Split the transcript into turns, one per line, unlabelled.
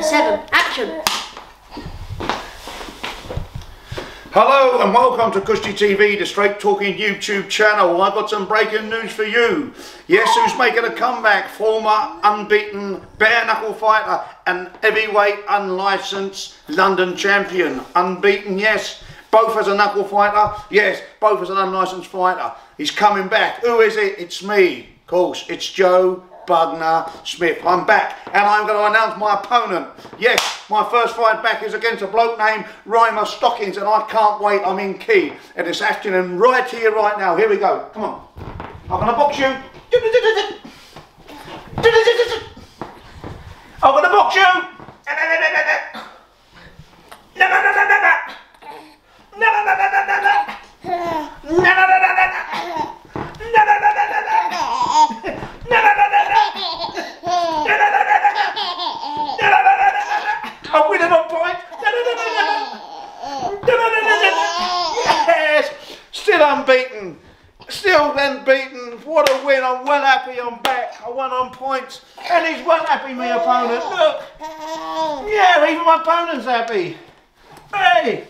Seven. Action.
Hello and welcome to Cushty TV, the straight talking YouTube channel. I've got some breaking news for you. Yes, who's making a comeback? Former unbeaten bare knuckle fighter and heavyweight unlicensed London champion. Unbeaten, yes. Both as a knuckle fighter, yes. Both as an unlicensed fighter. He's coming back. Who is it? It's me. Of course, it's Joe Bugner Smith. I'm back and I'm going to announce my opponent. Yes, my first fight back is against a bloke named Rymer Stockings and I can't wait. I'm in key and it's afternoon right here, right now. Here we go. Come on. I'm going to box you. I'm going to box you. I'm winning on point. Yes, still unbeaten. Still unbeaten. What a win. I'm well happy I'm back. I won on points. And he's well happy, my opponent. Look. Yeah, even my opponent's happy. Hey.